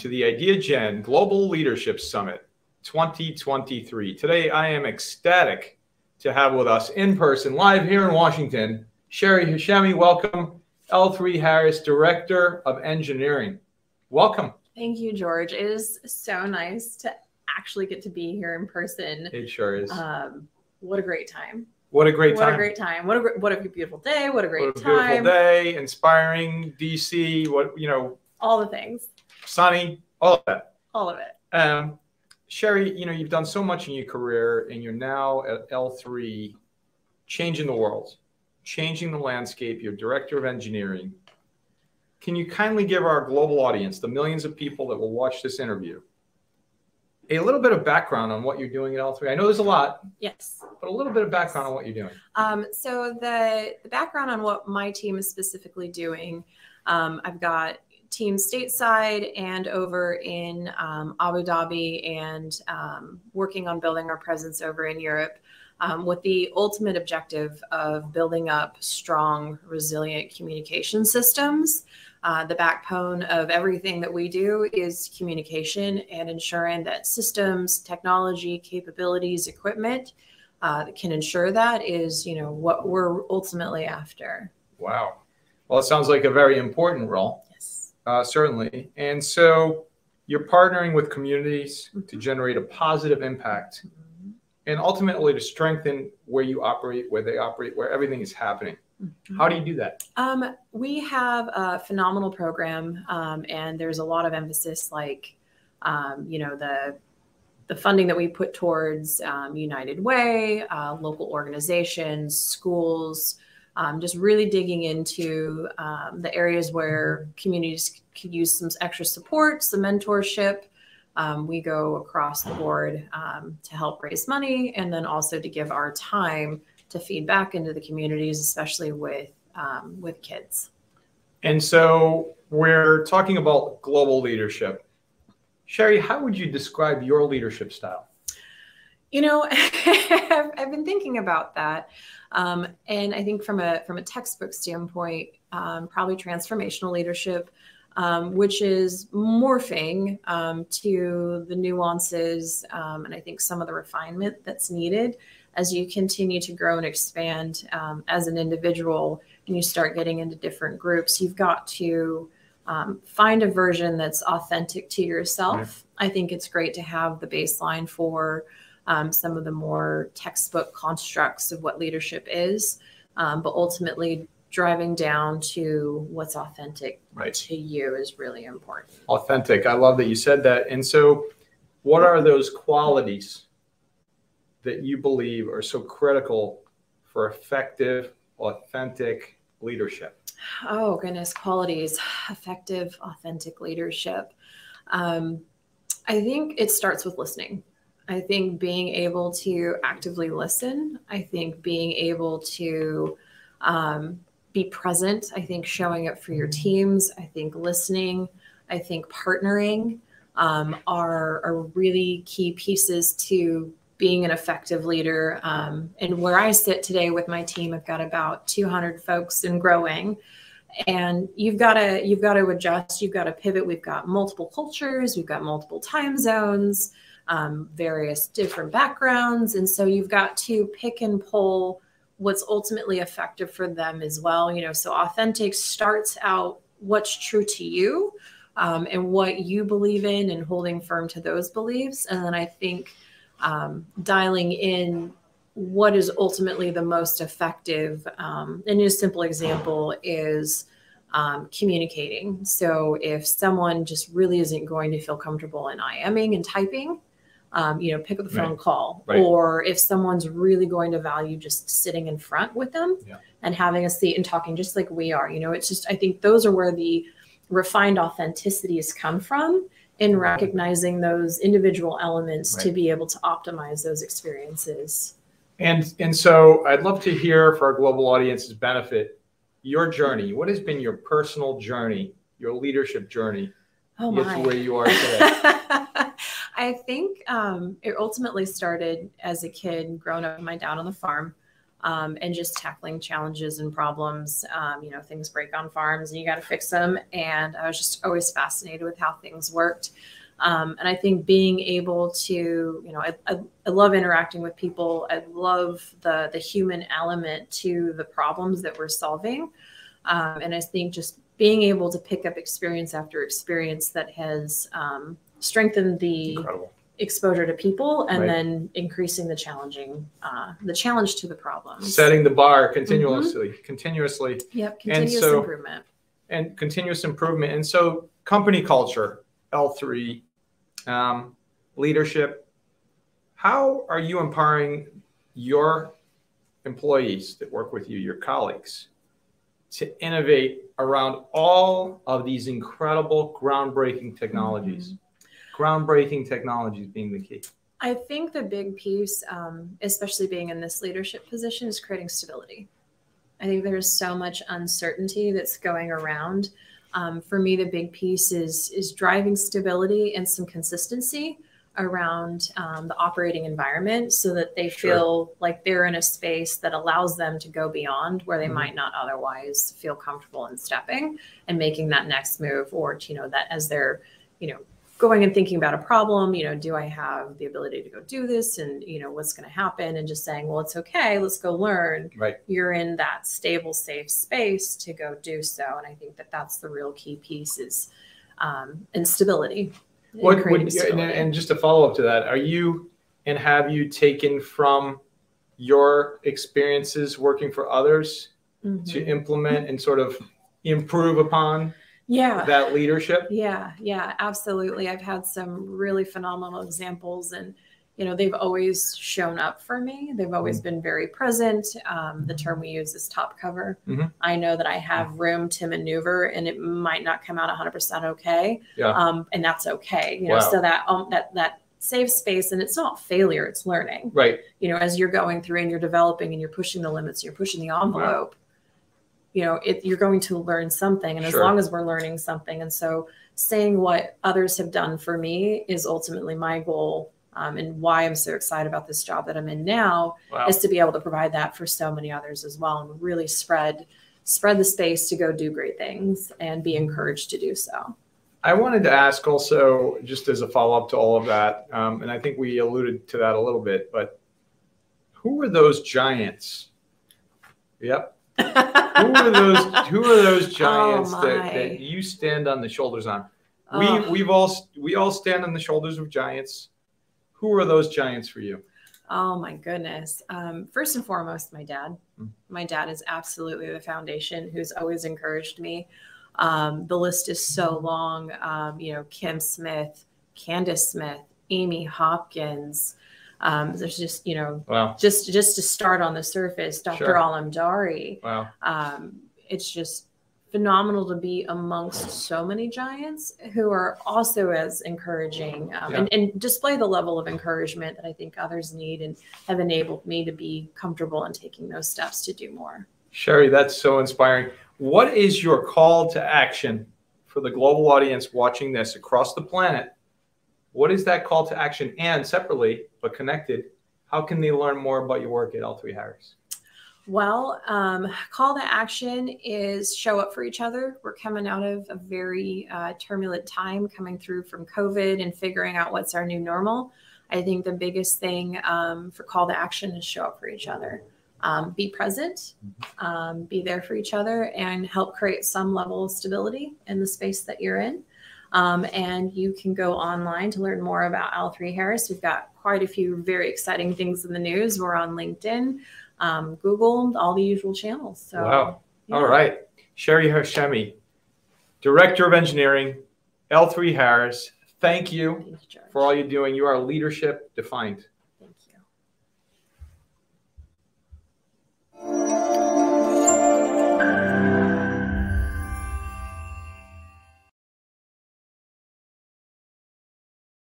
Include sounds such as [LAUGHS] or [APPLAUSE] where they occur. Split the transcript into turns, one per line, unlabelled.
to the IdeaGen Global Leadership Summit 2023. Today, I am ecstatic to have with us in person, live here in Washington, Sheri Hashemi. Welcome, L3 Harris, Director of Engineering. Welcome.
Thank you, George. It is so nice to actually get to be here in person.
It sure is.
Um, what a great time.
What a great
what
time.
a great time. What a what a beautiful day. What a great
What a
time.
beautiful day, inspiring, DC, what, you know,
All the things.
Sunny, all of that.
All of it.
Um, Sheri, you know, you've done so much in your career and you're now at L3 changing the world, changing the landscape. You're director of engineering. Can you kindly give our global audience, the millions of people that will watch this interview, a little bit of background on what you're doing at L3? I know there's a lot,
Yes.
but a little bit of background on what you're doing.
Um, so the, the background on what my team is specifically doing, um, I've got teams stateside and over in um, Abu Dhabi and um, working on building our presence over in Europe um, with the ultimate objective of building up strong, resilient communication systems. Uh, the backbone of everything that we do is communication and ensuring that systems, technology, capabilities, equipment uh, can ensure that is, you know, what we're ultimately after.
Wow. Well, it sounds like a very important role. Uh, certainly. And so you're partnering with communities to generate a positive impact and ultimately to strengthen where you operate, where they operate, where everything is happening. How do you do that?
Um, we have a phenomenal program, um, and there's a lot of emphasis, like, um, you know, the the funding that we put towards um, United Way, uh, local organizations, schools, um, just really digging into um, the areas where communities could use some extra support, some mentorship. Um, we go across the board um, to help raise money and then also to give our time to feed back into the communities, especially with um, with kids.
And so we're talking about global leadership. Sheri, how would you describe your leadership style?
You know, [LAUGHS] I've, been thinking about that, um, and I think from a from a textbook standpoint, um, probably transformational leadership, um, which is morphing um, to the nuances um, and I think some of the refinement that's needed as you continue to grow and expand um, as an individual and you start getting into different groups. You've got to um, find a version that's authentic to yourself. I think it's great to have the baseline for um, some of the more textbook constructs of what leadership is, um, but ultimately driving down to what's authentic
Right.
to you is really important.
Authentic. I love that you said that. And so, what are those qualities that you believe are so critical for effective, authentic leadership?
Oh, goodness, qualities, effective, authentic leadership. Um, I think it starts with listening. I think being able to actively listen, I think being able to um, be present, I think showing up for your teams, I think listening, I think partnering um, are, are really key pieces to being an effective leader. Um, and where I sit today with my team, I've got about 200 folks and growing. And you've got to you've got to adjust. You've got to pivot. We've got multiple cultures. We've got multiple time zones, um, various different backgrounds, and so you've got to pick and pull what's ultimately effective for them as well. You know, so authentic starts out what's true to you um, and what you believe in, and holding firm to those beliefs. And then I think um, dialing in what is ultimately the most effective. Um, and a simple example is um, communicating. So if someone just really isn't going to feel comfortable in IMing and typing, um, you know, pick up the phone
Right.
call.
Right.
Or if someone's really going to value just sitting in front with them
Yeah.
and having a seat and talking just like we are, you know, it's just, I think those are where the refined authenticities come from in recognizing those individual elements to be able to optimize those experiences.
And and so I'd love to hear for our global audience's benefit your journey. What has been your personal journey, your leadership journey
Oh my.
to where you are [LAUGHS] today?
I think um, it ultimately started as a kid growing up with my dad on the farm. um, and just tackling challenges and problems. Um, you know, things break on farms and you got to fix them. And I was just always fascinated with how things worked. Um, and I think being able to, you know, I, I, I, love interacting with people. I love the the human element to the problems that we're solving. Um, and I think just being able to pick up experience after experience that has um, strengthened the Incredible exposure to people and right. then increasing the challenging uh, the challenge to the problem
setting the bar continuously mm-hmm. continuously
yep continuous and so, improvement
and continuous improvement and so company culture l3 um, leadership how are you empowering your employees that work with you your colleagues to innovate around all of these incredible groundbreaking technologies mm-hmm groundbreaking technologies being the key?
I think the big piece, um, especially being in this leadership position, is creating stability. I think there's so much uncertainty that's going around. Um, for me, the big piece is is driving stability and some consistency around um, the operating environment, so that they sure. feel like they're in a space that allows them to go beyond where they mm-hmm. might not otherwise feel comfortable in stepping and making that next move, or you know that as they're you know going and thinking about a problem you know do i have the ability to go do this and you know what's going to happen? And just saying well it's okay let's go learn.
Right.
You're in that stable safe space to go do so. And i think that that's the real key piece is um, instability
what would and, and just to follow up to that are you and have you taken from your experiences working for others mm-hmm. to implement and sort of improve upon
yeah.
That leadership?
Yeah yeah absolutely. I've had some really phenomenal examples and you know they've always shown up for me. They've always mm-hmm. been very present. Um, the term we use is top cover. Mm-hmm. i know that i have room to maneuver and it might not come out 100% okay.
Yeah.
um, and that's okay you know wow. so that um, that that safe space and it's not failure it's learning.
Right.
You know as you're going through and you're developing and you're pushing the limits you're pushing the envelope you know it, you're going to learn something and as long as we're learning something. And so saying what others have done for me is ultimately my goal um, and why i'm so excited about this job that i'm in now wow. is to be able to provide that for so many others as well and really spread spread the space to go do great things and be encouraged to do so.
I wanted to ask also just as a follow-up to all of that um, and i think we alluded to that a little bit but who were those giants? Yep who are those? [LAUGHS] Who are those oh, giants oh that, that you stand on the shoulders on? We oh. we've all we all stand on the shoulders of giants. Who are those giants for you?
Oh my goodness. Um, first and foremost, my dad. Mm. My dad is absolutely the foundation who's always encouraged me. Um, the list is so long. Um, you know, Kim Smith, Candace Smith, Amy Hopkins, um, there's just you know
wow.
just just to start on the surface, Dr. Sure. Alam Dari.
Wow.
Um, it's just phenomenal to be amongst so many giants who are also as encouraging um, yeah. and, and, display the level of encouragement that I think others need and have enabled me to be comfortable in taking those steps to do more.
Sheri, that's so inspiring. What is your call to action for the global audience watching this across the planet what is that call to action? And separately, but connected, how can they learn more about your work at L3 Harris?
Well, um, call to action is show up for each other. We're coming out of a very uh, turbulent time coming through from COVID and figuring out what's our new normal. I think the biggest thing um, for call to action is show up for each other. Um, be present, mm-hmm. um, be there for each other, and help create some level of stability in the space that you're in. Um, and you can go online to learn more about L3 Harris. We've got quite a few very exciting things in the news. We're on LinkedIn, um, Google, all the usual channels. So,
wow. Yeah. All right. Sheri Hashemi, Director of Engineering, L3 Harris. Thank you, thank you for all you're doing. You are leadership defined.